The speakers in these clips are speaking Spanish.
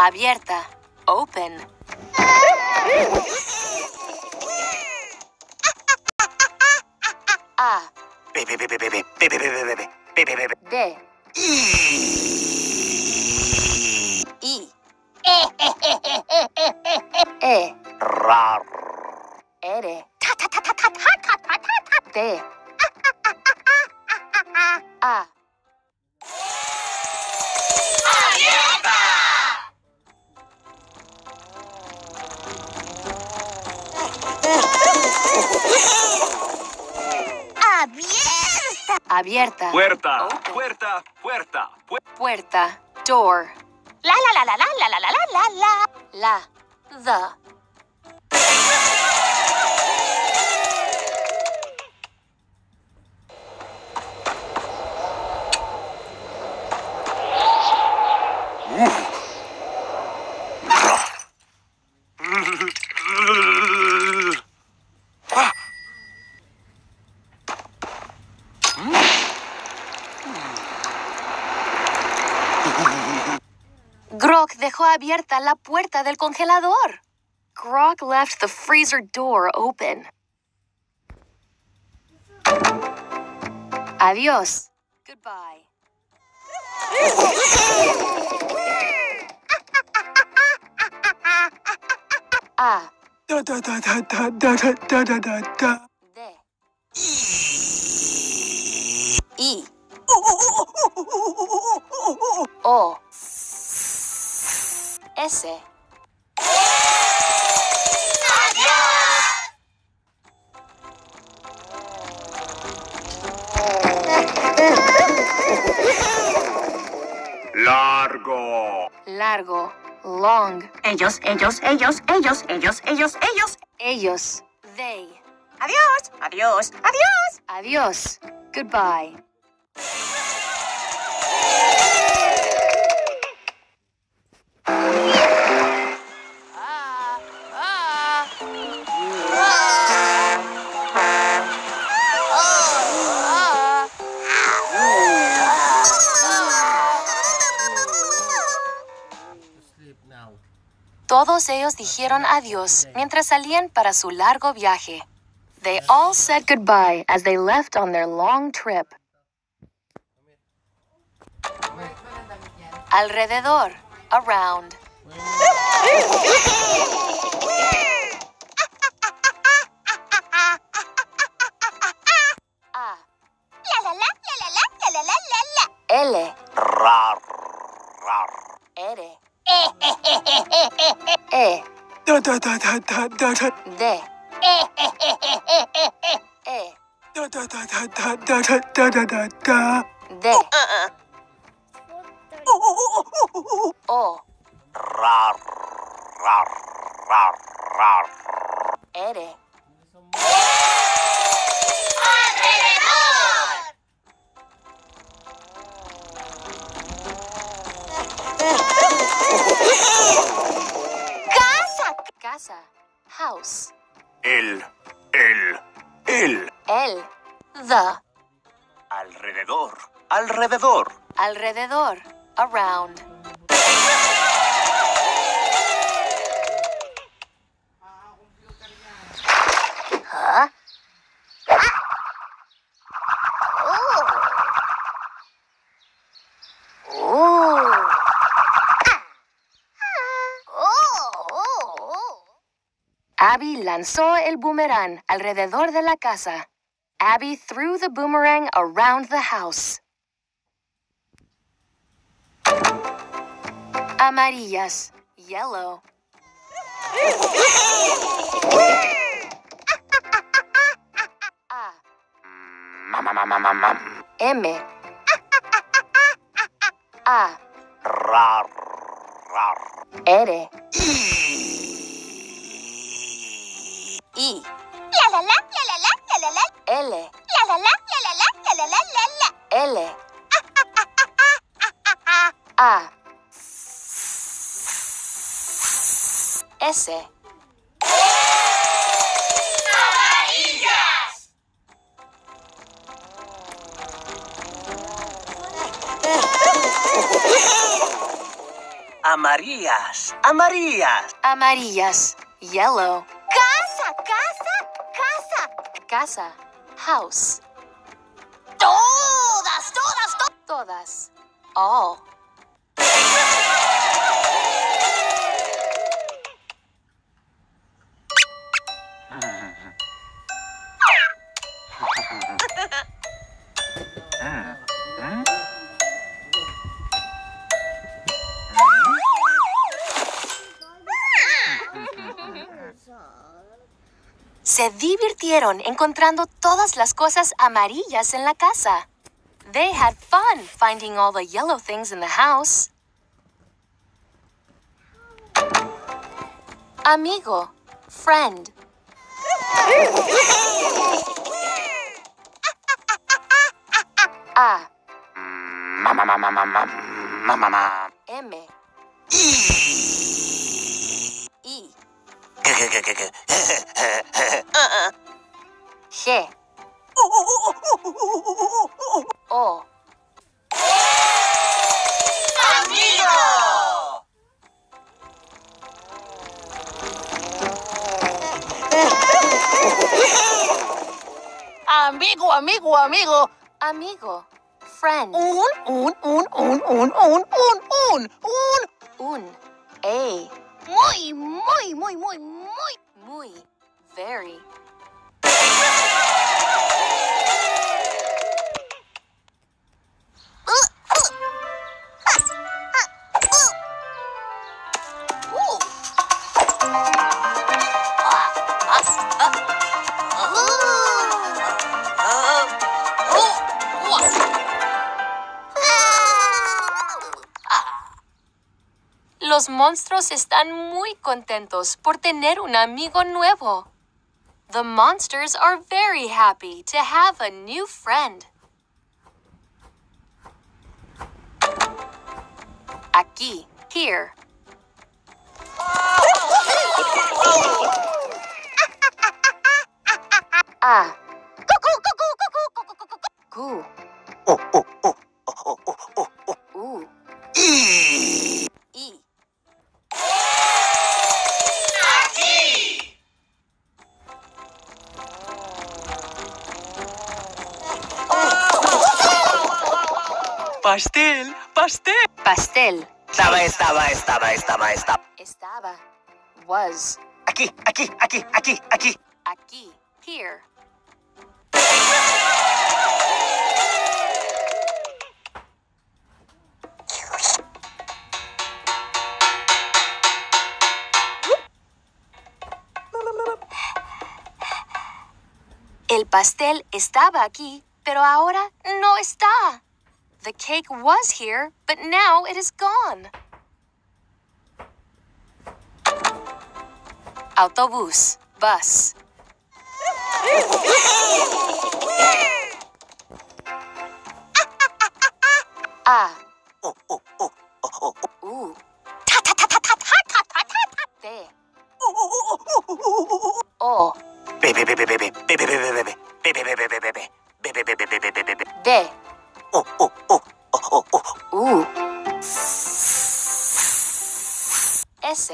Abierta. Open. A. B, B, B, B, B, B, B, B, B, B, B, B, B, B, B, B. D. I. I. E. R. D. ¡Abierta! Puerta, Open. puerta, puerta, pu- Puerta. Door. La la la la la la la la la la. La. The. Dejó abierta la puerta del congelador. Grok left the freezer door open. Adiós. Goodbye. A. Da, da, da, Largo. Largo. Long. Ellos, ellos, ellos, ellos, ellos, ellos, ellos. Ellos. They. Adiós, adiós, adiós. Adiós. Goodbye. Todos ellos dijeron adiós mientras salían para su largo viaje. They all said goodbye as they left on their long trip. Alrededor. Around. A. La la la la la la la la la la. L. Rar. Rar. R. E. Da, da, da, da, da, da, da. D. E. Da, da, da, da, da, da, da, da, da, da, da. D. O. Rar. Rar. Rar. Rar. Alrededor. Alrededor. Around. Abby lanzó el boomerang alrededor de la casa. Abby threw the boomerang around the house. Amarillas. Yellow. M. R. R. S. Amarillas. Amarillas. Amarillas. Yellow. Casa, casa, casa. Casa. House. Todas, todas, todas. Todas. All. Divirtieron encontrando todas las cosas amarillas en la casa. They had fun finding all the yellow things in the house. Amigo, friend. A, Mamá, mamá, mamá, mamá, mamá. M. I, G, O, ¡Amigo! Amigo, amigo, amigo. amigo, friend. Un, un, un, un, un, un, un, un, un. Un, A, Muy, muy, muy, muy, muy. muy, very. Los monstruos están muy contentos por tener un amigo nuevo. The monsters are very happy to have a new friend. Aquí, here. Pastel, pastel. Pastel. Estaba, estaba, estaba, estaba, estaba. Estaba. Was. Aquí, aquí, aquí, aquí, aquí. Aquí, here. El pastel estaba aquí, pero ahora no está. The cake was here, but now it is gone. Autobús, bus. A. Oh, oh, oh, oh, oh, oh. Be, be, be, be, be, be, be, be, be, be, be, be, be, be, be, be, be, be. Be, be, U. S.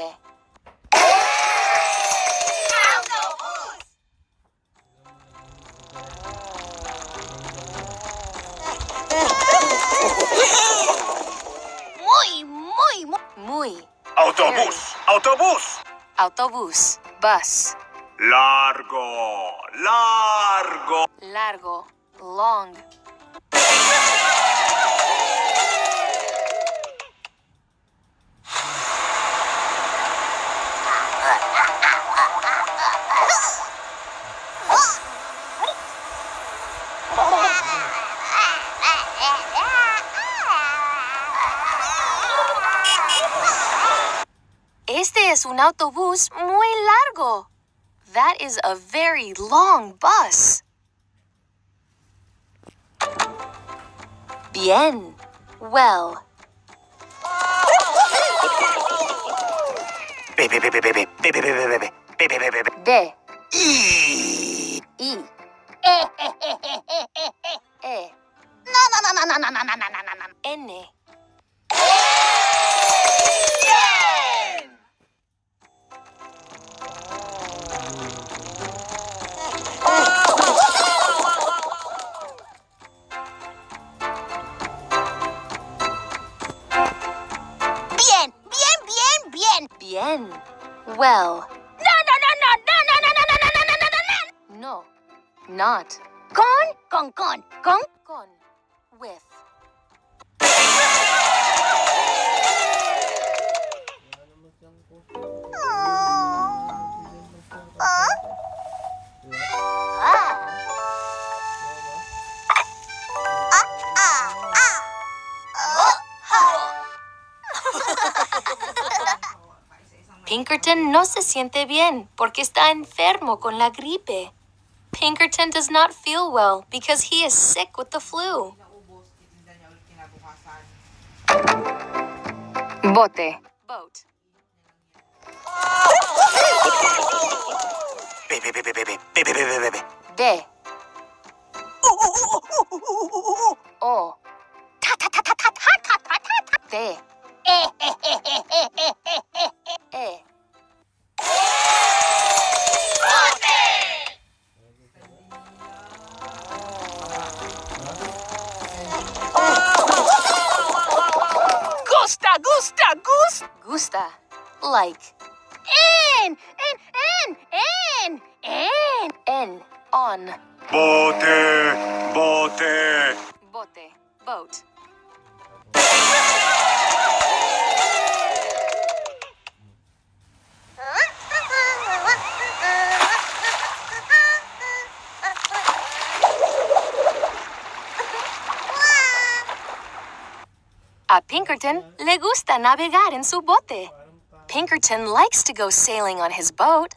Muy, muy, muy. Muy. Autobús, autobús. Autobús. Bus. Largo, largo. Largo. Long. Es un autobús muy largo. That is a very long bus. Bien. Well. Be, bien. Well. No, no, no, no, no, no, no, no, no, no, no, no, no, no. No. Not. Con, con, con, con. Con. With. Pinkerton no se siente bien porque está enfermo con la gripe. Pinkerton does not feel well because he is sick with the flu. Bote. Boat. De. O. De. E. Gusta, gusta, gus. Gusta, like. In, en, en, en, en. En, on. Bote, bote. Bote, boat. Pinkerton le gusta navegar en su bote. Pinkerton likes to go sailing on his boat.